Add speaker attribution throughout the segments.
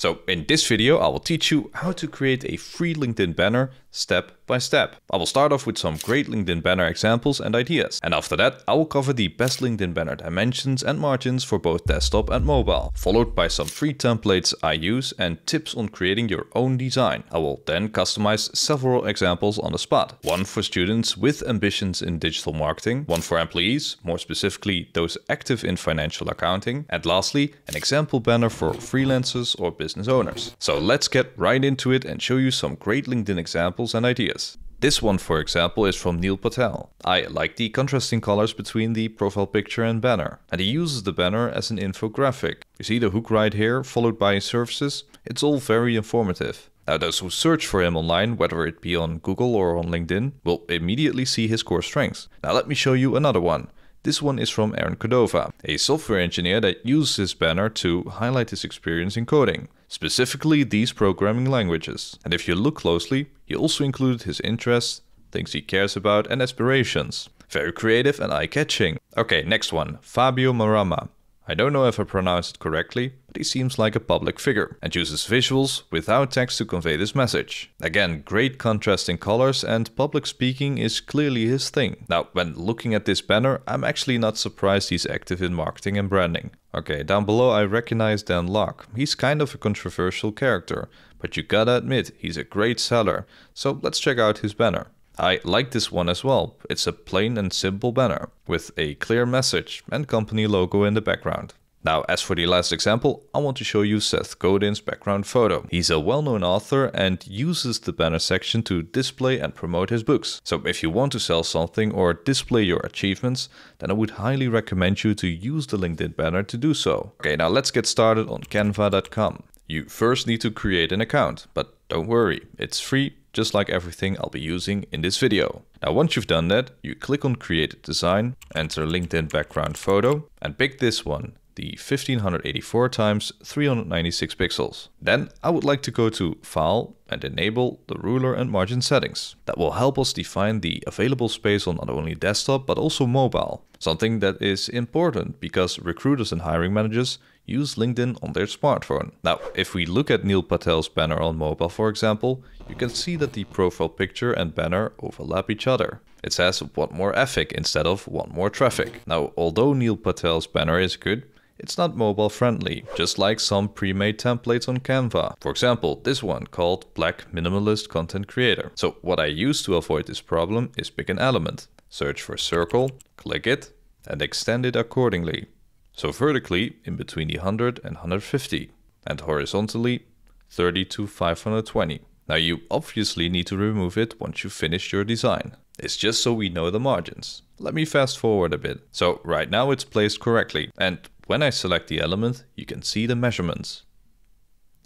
Speaker 1: So in this video, I will teach you how to create a free LinkedIn banner step by step. I will start off with some great LinkedIn banner examples and ideas. And after that, I will cover the best LinkedIn banner dimensions and margins for both desktop and mobile, followed by some free templates I use and tips on creating your own design. I will then customize several examples on the spot. One for students with ambitions in digital marketing, one for employees, more specifically those active in financial accounting, and lastly, an example banner for freelancers or business owners. So let's get right into it and show you some great LinkedIn examples examples and ideas. This one, for example, is from Neil Patel. I like the contrasting colors between the profile picture and banner, and he uses the banner as an infographic. You see the hook right here, followed by his services? It's all very informative. Now those who search for him online, whether it be on Google or on LinkedIn, will immediately see his core strengths. Now let me show you another one. This one is from Aaron Cordova, a software engineer that uses his banner to highlight his experience in coding, specifically these programming languages. And if you look closely, he also included his interests, things he cares about, and aspirations. Very creative and eye-catching. Okay, next one, Fabio Marama. I don't know if I pronounced it correctly, but he seems like a public figure and uses visuals without text to convey this message. Again, great contrasting colors and public speaking is clearly his thing. Now, when looking at this banner, I'm actually not surprised he's active in marketing and branding. Okay, down below I recognize Dan Lok. He's kind of a controversial character, but you gotta admit, he's a great seller. So let's check out his banner. I like this one as well. It's a plain and simple banner with a clear message and company logo in the background. Now, as for the last example, I want to show you Seth Godin's background photo. He's a well-known author and uses the banner section to display and promote his books. So if you want to sell something or display your achievements, then I would highly recommend you to use the LinkedIn banner to do so. Okay, now let's get started on canva.com. You first need to create an account, but don't worry, it's free just like everything I'll be using in this video. Now once you've done that, you click on create design, enter LinkedIn background photo and pick this one, the 1584 times 396 pixels. Then I would like to go to file and enable the ruler and margin settings. That will help us define the available space on not only desktop but also mobile. Something that is important because recruiters and hiring managers use LinkedIn on their smartphone. Now, if we look at Neil Patel's banner on mobile, for example, you can see that the profile picture and banner overlap each other. It says want more effic instead of want more traffic. Now, although Neil Patel's banner is good, it's not mobile friendly, just like some pre-made templates on Canva. For example, this one called Black Minimalist Content Creator. So what I use to avoid this problem is pick an element, search for circle, click it, and extend it accordingly. So vertically in between the 100 and 150 and horizontally 30 to 520. Now you obviously need to remove it once you finish your design. It's just so we know the margins. Let me fast forward a bit. So right now it's placed correctly and when I select the element you can see the measurements.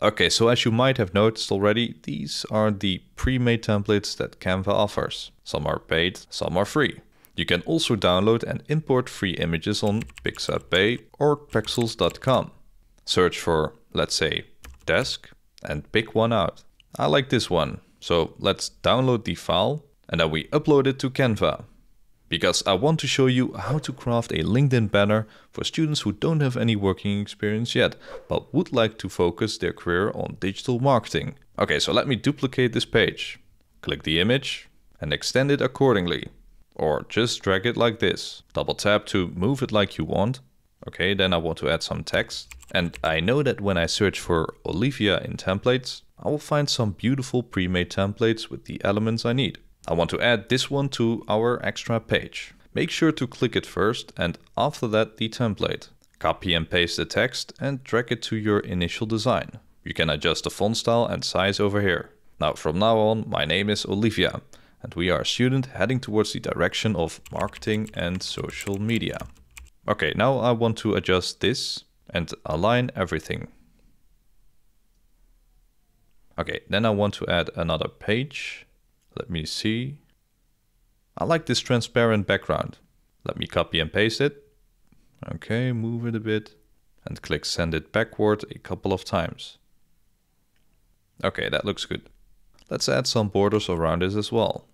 Speaker 1: Okay, so as you might have noticed already, these are the pre-made templates that Canva offers. Some are paid, some are free. You can also download and import free images on Pixabay or Pexels.com. Search for, let's say, desk and pick one out. I like this one, so let's download the file and then we upload it to Canva. Because I want to show you how to craft a LinkedIn banner for students who don't have any working experience yet, but would like to focus their career on digital marketing. Okay, so let me duplicate this page. Click the image and extend it accordingly. Or just drag it like this. Double tap to move it like you want. Okay, then I want to add some text. And I know that when I search for Olivia in templates, I will find some beautiful pre-made templates with the elements I need. I want to add this one to our extra page. Make sure to click it first and after that the template. Copy and paste the text and drag it to your initial design. You can adjust the font style and size over here. Now from now on my name is Olivia and we are a student heading towards the direction of marketing and social media. Okay, now I want to adjust this and align everything. Okay, then I want to add another page. Let me see. I like this transparent background. Let me copy and paste it. Okay, move it a bit and click send it backward a couple of times. Okay, that looks good. Let's add some borders around this as well.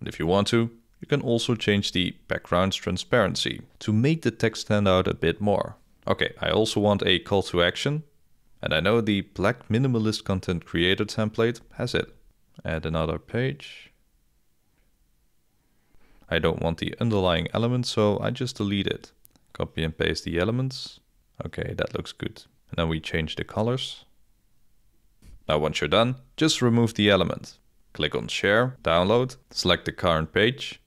Speaker 1: And if you want to, you can also change the background's transparency to make the text stand out a bit more. Okay, I also want a call to action. And I know the black minimalist content creator template has it. Add another page. I don't want the underlying element, so I just delete it. Copy and paste the elements. Okay, that looks good. And then we change the colors. Now once you're done, just remove the element. Click on share, download, select the current page,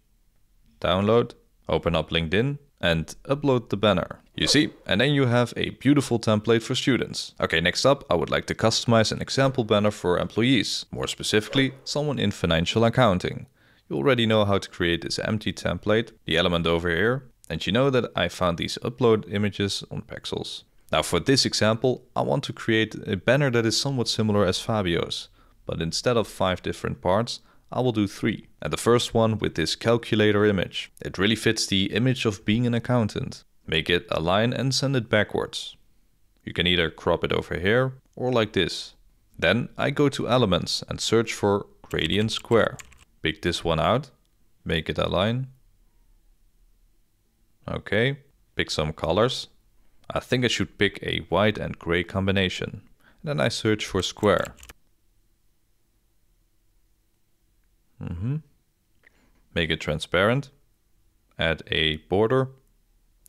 Speaker 1: download, open up LinkedIn and upload the banner. You see, and then you have a beautiful template for students. Okay, next up, I would like to customize an example banner for employees, more specifically, someone in financial accounting. You already know how to create this empty template, the element over here, and you know that I found these upload images on Pexels. Now for this example, I want to create a banner that is somewhat similar as Fabio's, but instead of five different parts, I will do three. And the first one with this calculator image. It really fits the image of being an accountant. Make it align and send it backwards. You can either crop it over here or like this. Then I go to elements and search for gradient square. Pick this one out, make it align. Okay, pick some colors. I think I should pick a white and gray combination. Then I search for square. Mm -hmm. Make it transparent. Add a border.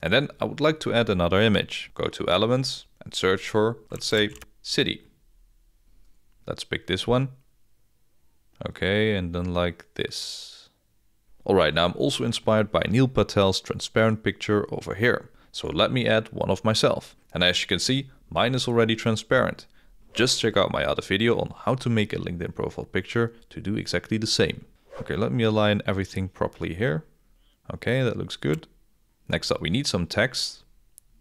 Speaker 1: And then I would like to add another image. Go to elements and search for, let's say, city. Let's pick this one. Okay, and then like this. Alright, now I'm also inspired by Neil Patel's transparent picture over here. So let me add one of myself. And as you can see, mine is already transparent. Just check out my other video on how to make a LinkedIn profile picture to do exactly the same. Okay, let me align everything properly here. Okay, that looks good. Next up, we need some text,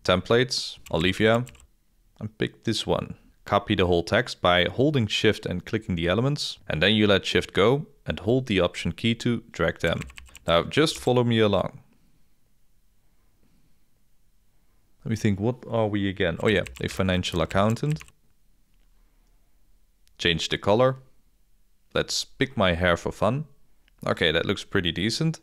Speaker 1: templates, Olivia, and pick this one. Copy the whole text by holding shift and clicking the elements, and then you let shift go and hold the option key to drag them. Now just follow me along. Let me think, what are we again? Oh yeah, a financial accountant. Change the color. Let's pick my hair for fun. Okay, that looks pretty decent.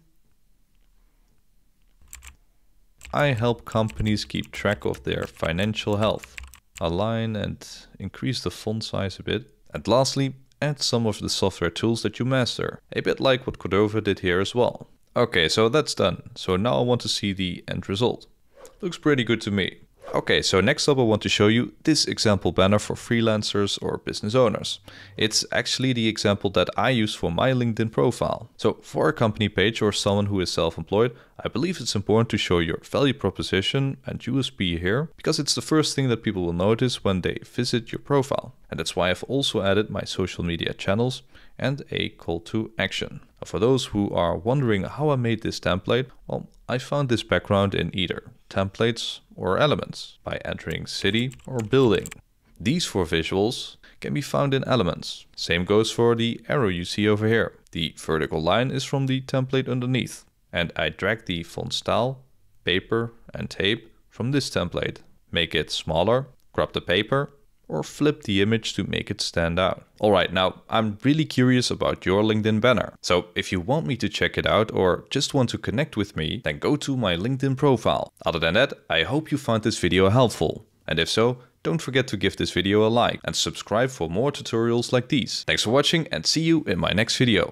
Speaker 1: I help companies keep track of their financial health. Align and increase the font size a bit. And lastly, add some of the software tools that you master. A bit like what Cordova did here as well. Okay, so that's done. So now I want to see the end result. Looks pretty good to me. Okay, so next up I want to show you this example banner for freelancers or business owners. It's actually the example that I use for my LinkedIn profile. So for a company page or someone who is self-employed, I believe it's important to show your value proposition and USP here, because it's the first thing that people will notice when they visit your profile. And that's why I've also added my social media channels and a call to action. For those who are wondering how I made this template, well, I found this background in either templates or elements by entering city or building. These four visuals can be found in elements. Same goes for the arrow you see over here. The vertical line is from the template underneath. And I drag the font style, paper and tape from this template. Make it smaller, crop the paper or flip the image to make it stand out. Alright, now I'm really curious about your LinkedIn banner. So if you want me to check it out or just want to connect with me, then go to my LinkedIn profile. Other than that, I hope you found this video helpful. And if so, don't forget to give this video a like and subscribe for more tutorials like these. Thanks for watching and see you in my next video.